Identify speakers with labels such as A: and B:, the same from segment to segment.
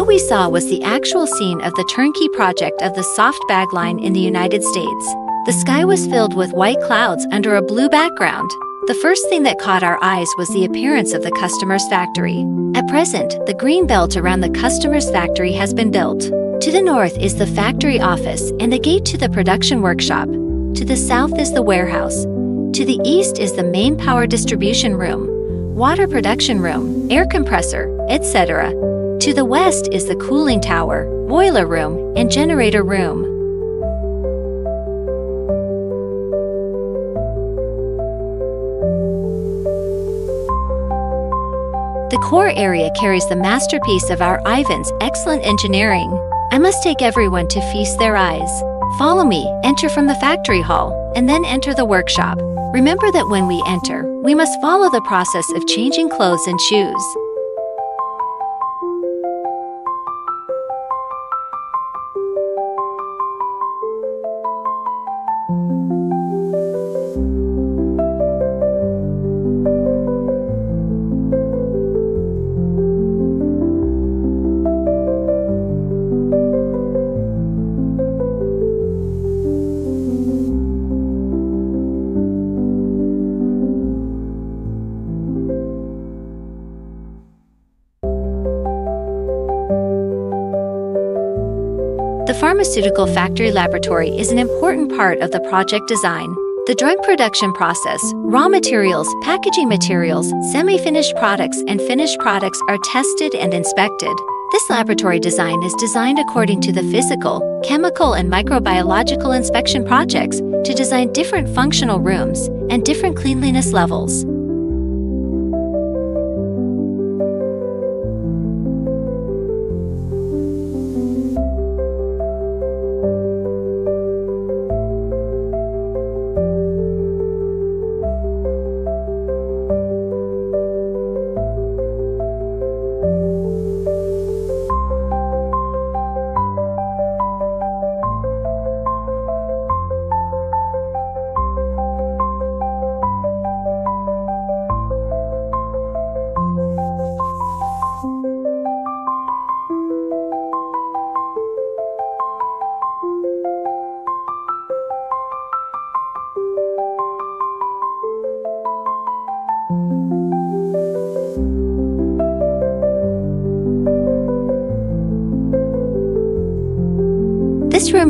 A: What we saw was the actual scene of the turnkey project of the soft bag line in the United States. The sky was filled with white clouds under a blue background. The first thing that caught our eyes was the appearance of the customer's factory. At present, the green belt around the customer's factory has been built. To the north is the factory office and the gate to the production workshop. To the south is the warehouse. To the east is the main power distribution room, water production room, air compressor, etc. To the west is the cooling tower, boiler room, and generator room. The core area carries the masterpiece of our IVEN's excellent engineering. I must take everyone to feast their eyes. Follow me, enter from the factory hall, and then enter the workshop. Remember that when we enter, we must follow the process of changing clothes and shoes. Pharmaceutical factory laboratory is an important part of the project design. The drug production process, raw materials, packaging materials, semi-finished products, and finished products are tested and inspected. This laboratory design is designed according to the physical, chemical, and microbiological inspection projects to design different functional rooms and different cleanliness levels.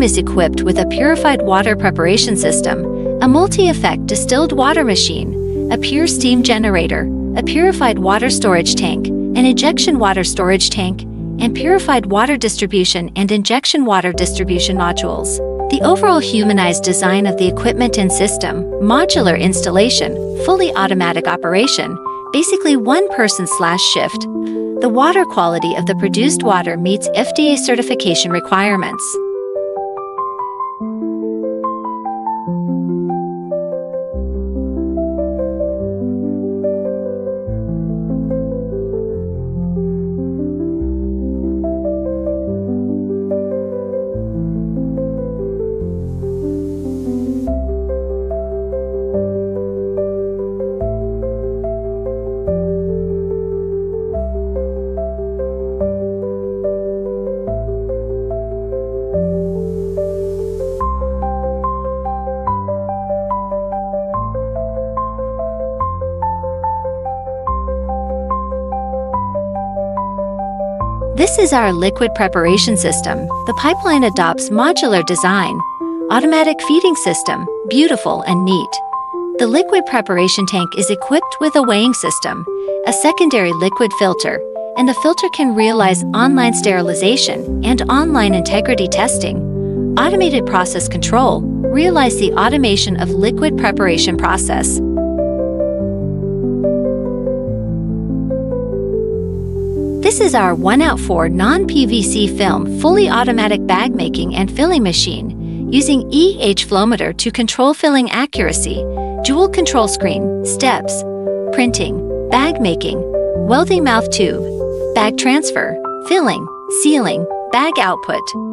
A: Is equipped with a purified water preparation system, a multi-effect distilled water machine, a pure steam generator, a purified water storage tank, an injection water storage tank, and purified water distribution and injection water distribution modules. The overall humanized design of the equipment and system, modular installation, fully automatic operation, basically one person slash shift. The water quality of the produced water meets FDA certification requirements. This is our liquid preparation system. The pipeline adopts modular design. Automatic feeding system, beautiful and neat. The liquid preparation tank is equipped with a weighing system, a secondary liquid filter, and the filter can realize online sterilization and online integrity testing. Automated process control, realize the automation of liquid preparation process. This is our 1 out 4 non-PVC film fully automatic bag making and filling machine using EH Flowmeter to control filling accuracy, dual control screen, steps, printing, bag making, welding mouth tube, bag transfer, filling, sealing, bag output.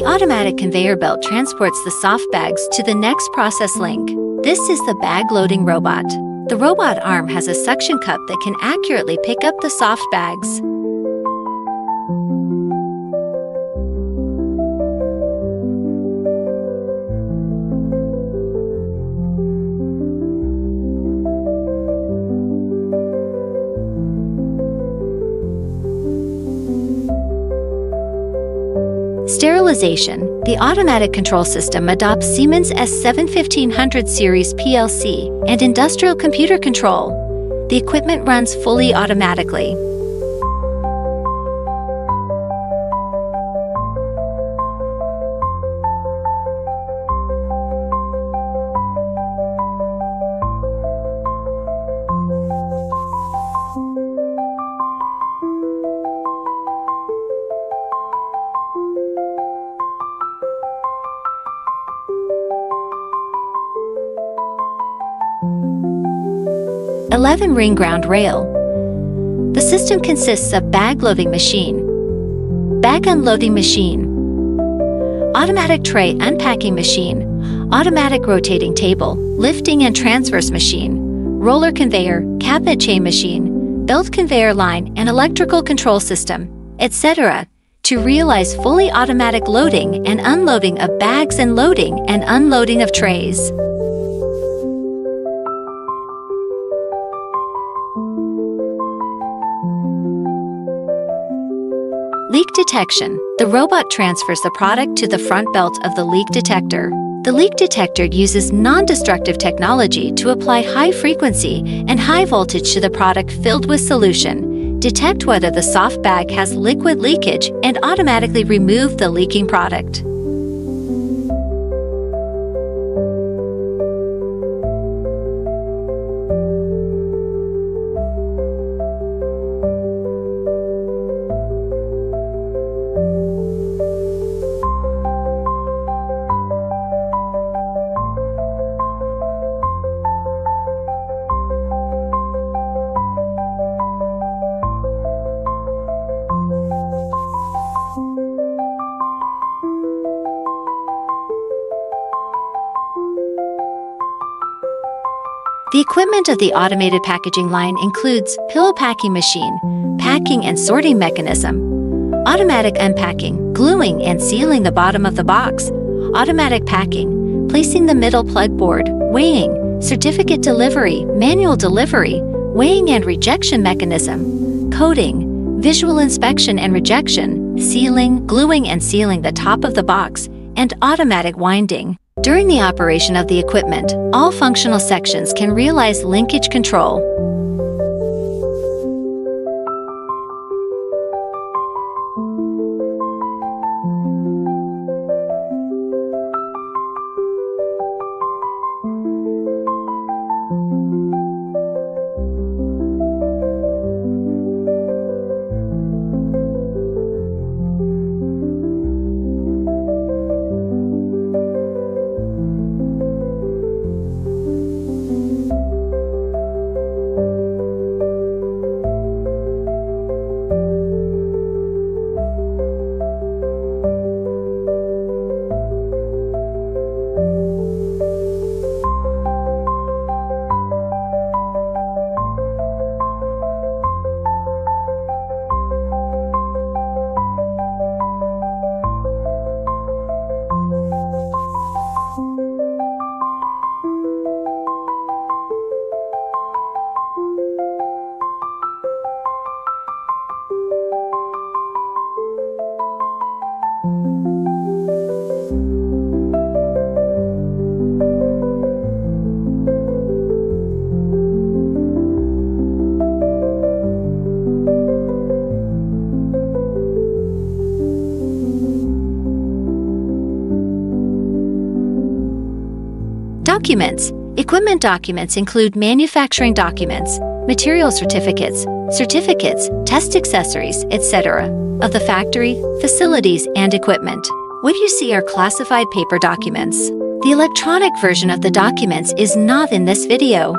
A: The automatic conveyor belt transports the soft bags to the next process link. This is the bag loading robot. The robot arm has a suction cup that can accurately pick up the soft bags. The automatic control system adopts Siemens S7 series PLC and industrial computer control. The equipment runs fully automatically. 11 ring ground rail. The system consists of bag loading machine, bag unloading machine, automatic tray unpacking machine, automatic rotating table, lifting and transverse machine, roller conveyor, cabinet chain machine, belt conveyor line and electrical control system, etc. to realize fully automatic loading and unloading of bags and loading and unloading of trays. Leak detection. The robot transfers the product to the front belt of the leak detector. The leak detector uses non-destructive technology to apply high frequency and high voltage to the product filled with solution, detect whether the soft bag has liquid leakage, and automatically remove the leaking product. Equipment of the automated packaging line includes pillow packing machine, packing and sorting mechanism, automatic unpacking, gluing and sealing the bottom of the box, automatic packing, placing the middle plug board, weighing, certificate delivery, manual delivery, weighing and rejection mechanism, coding, visual inspection and rejection, sealing, gluing and sealing the top of the box, and automatic winding. During the operation of the equipment, all functional sections can realize linkage control. Documents. Equipment documents include manufacturing documents, material certificates, certificates, test accessories, etc. of the factory, facilities, and equipment. What you see are classified paper documents. The electronic version of the documents is not in this video.